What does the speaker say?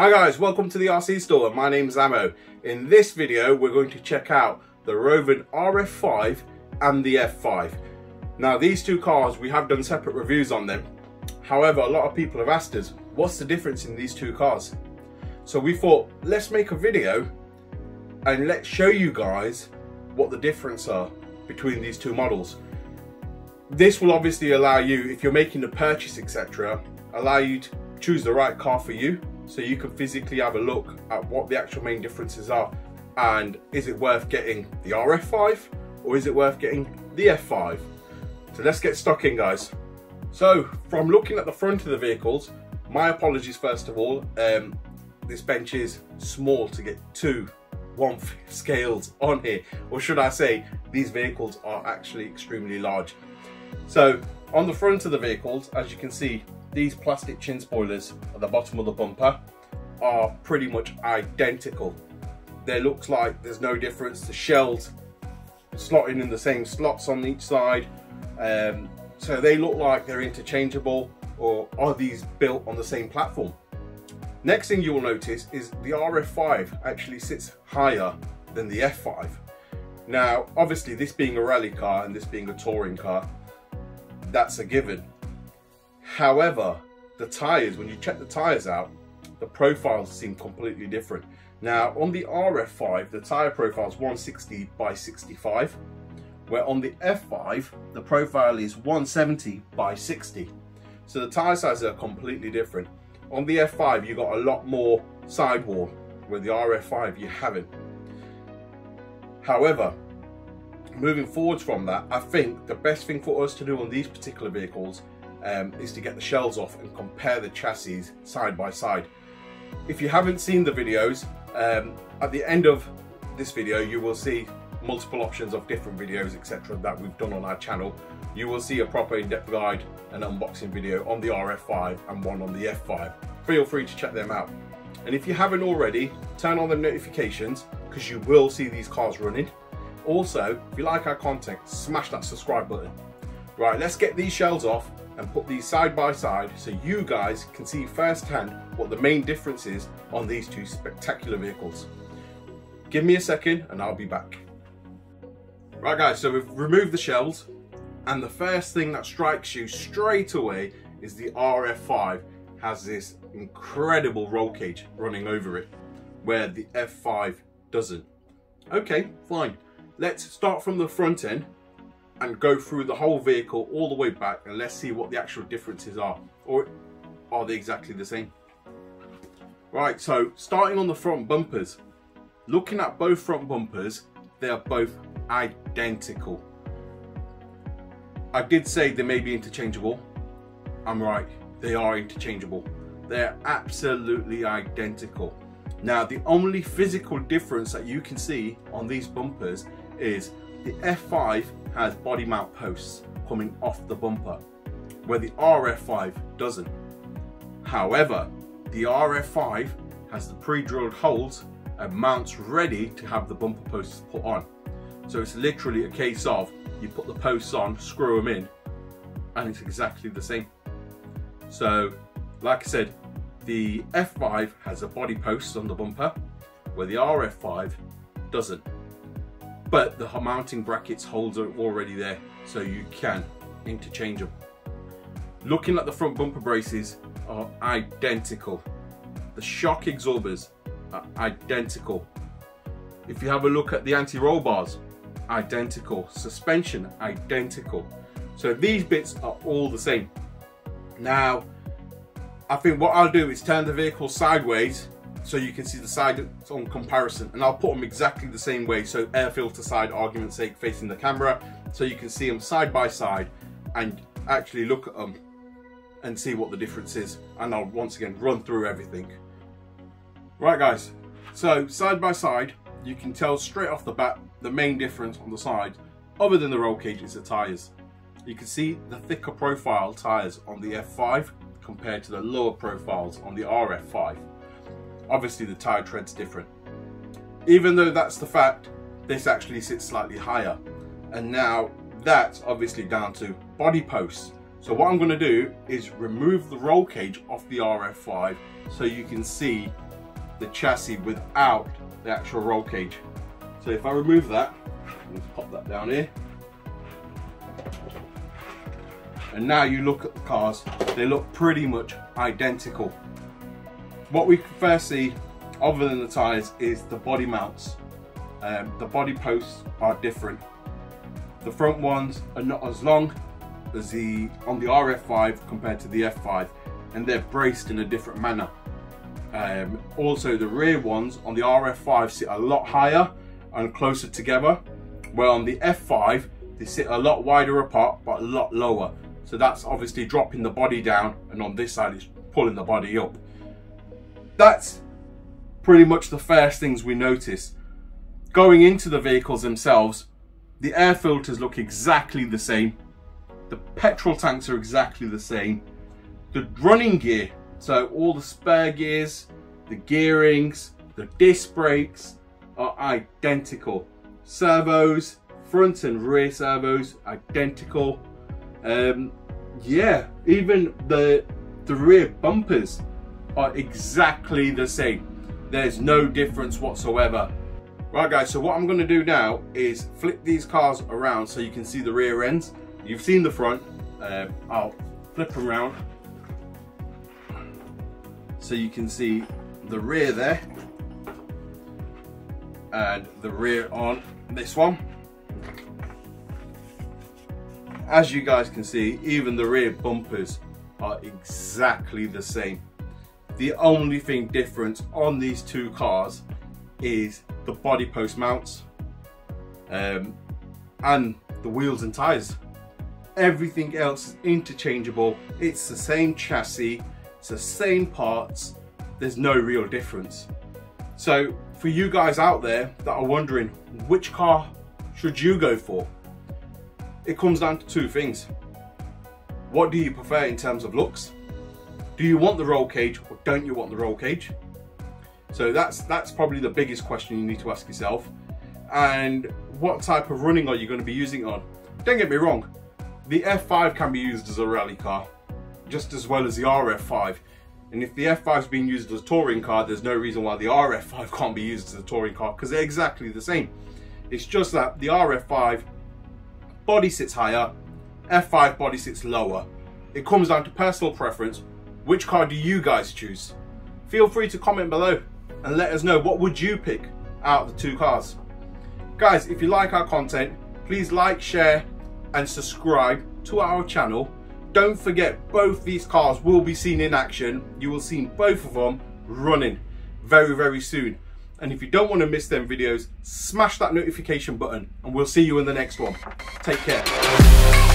Hi guys, welcome to the RC store. My name's Ammo. In this video, we're going to check out the Rovan RF5 and the F5. Now these two cars, we have done separate reviews on them. However, a lot of people have asked us, what's the difference in these two cars? So we thought, let's make a video and let's show you guys what the difference are between these two models. This will obviously allow you, if you're making a purchase, etc., allow you to choose the right car for you so you can physically have a look at what the actual main differences are. And is it worth getting the RF5 or is it worth getting the F5 so let's get stuck in guys. So from looking at the front of the vehicles my apologies first of all um, this bench is small to get two one scales on here. Or should I say these vehicles are actually extremely large. So on the front of the vehicles as you can see these plastic chin spoilers at the bottom of the bumper are pretty much identical. There looks like there's no difference. The shells slotting in the same slots on each side. Um, so they look like they're interchangeable or are these built on the same platform? Next thing you will notice is the RF5 actually sits higher than the F5. Now, obviously this being a rally car and this being a touring car, that's a given. However, the tyres, when you check the tyres out, the profiles seem completely different. Now, on the RF5, the tyre profile is 160 by 65, where on the F5, the profile is 170 by 60. So the tyre sizes are completely different. On the F5, you got a lot more sidewall, where the RF5 you haven't. However, moving forwards from that, I think the best thing for us to do on these particular vehicles um, is to get the shells off and compare the chassis side by side. If you haven't seen the videos, um, at the end of this video you will see multiple options of different videos etc that we've done on our channel. You will see a proper in-depth guide and unboxing video on the RF5 and one on the F5. Feel free to check them out. And if you haven't already, turn on the notifications because you will see these cars running. Also, if you like our content, smash that subscribe button. Right, let's get these shells off and put these side by side so you guys can see firsthand what the main difference is on these two spectacular vehicles. Give me a second and I'll be back. Right guys, so we've removed the shells and the first thing that strikes you straight away is the RF5 has this incredible roll cage running over it where the F5 doesn't. Okay, fine. Let's start from the front end and go through the whole vehicle all the way back and let's see what the actual differences are. Or are they exactly the same? Right so starting on the front bumpers. Looking at both front bumpers they are both identical. I did say they may be interchangeable. I'm right they are interchangeable. They're absolutely identical. Now the only physical difference that you can see on these bumpers is the F5 has body mount posts coming off the bumper, where the RF5 doesn't. However, the RF5 has the pre-drilled holes and mounts ready to have the bumper posts put on. So it's literally a case of you put the posts on, screw them in, and it's exactly the same. So, like I said, the F5 has a body post on the bumper, where the RF5 doesn't but the mounting brackets holes are already there so you can interchange them. Looking at the front bumper braces are identical. The shock absorbers are identical. If you have a look at the anti-roll bars, identical. Suspension, identical. So these bits are all the same. Now, I think what I'll do is turn the vehicle sideways so you can see the side on comparison. And I'll put them exactly the same way so air filter side argument's sake facing the camera so you can see them side by side and actually look at them and see what the difference is. And I'll once again run through everything. Right guys. So side by side you can tell straight off the bat the main difference on the side other than the roll cage is the tires you can see the thicker profile tires on the F5 compared to the lower profiles on the RF5 obviously the tire tread's different. Even though that's the fact, this actually sits slightly higher. And now that's obviously down to body posts. So what I'm gonna do is remove the roll cage off the RF5 so you can see the chassis without the actual roll cage. So if I remove that, let's pop that down here. And now you look at the cars, they look pretty much identical. What we can first see, other than the tyres, is the body mounts. Um, the body posts are different. The front ones are not as long as the on the RF5 compared to the F5 and they're braced in a different manner. Um, also the rear ones on the RF5 sit a lot higher and closer together where on the F5 they sit a lot wider apart but a lot lower so that's obviously dropping the body down and on this side it's pulling the body up. That's pretty much the first things we notice. Going into the vehicles themselves, the air filters look exactly the same. The petrol tanks are exactly the same. The running gear, so all the spare gears, the gearings, the disc brakes are identical. Servos, front and rear servos, identical. Um, yeah, even the the rear bumpers are exactly the same. There's no difference whatsoever. Right guys, so what I'm gonna do now is flip these cars around so you can see the rear ends. You've seen the front, uh, I'll flip them around so you can see the rear there and the rear on this one as you guys can see, even the rear bumpers are exactly the same. The only thing different on these two cars is the body post mounts um, and the wheels and tyres. Everything else is interchangeable. It's the same chassis, it's the same parts. There's no real difference. So for you guys out there that are wondering which car should you go for? it comes down to two things. What do you prefer in terms of looks? Do you want the roll cage or don't you want the roll cage? So that's that's probably the biggest question you need to ask yourself. And what type of running are you going to be using on? Don't get me wrong, the F5 can be used as a rally car, just as well as the RF5. And if the F5 is being used as a touring car, there's no reason why the RF5 can't be used as a touring car because they're exactly the same. It's just that the RF5 body sits higher, F5 body sits lower. It comes down to personal preference. Which car do you guys choose? Feel free to comment below and let us know what would you pick out of the two cars. Guys, if you like our content, please like, share and subscribe to our channel. Don't forget both these cars will be seen in action. You will see both of them running very, very soon. And if you don't want to miss them videos, smash that notification button and we'll see you in the next one. Take care.